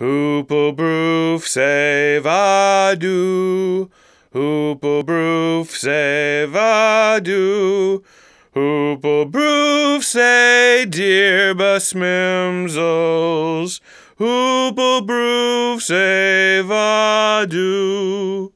Hoople broof say vadu. Hoople say vadu. Hoople say dear busmimsels. Hoople broof say vadu.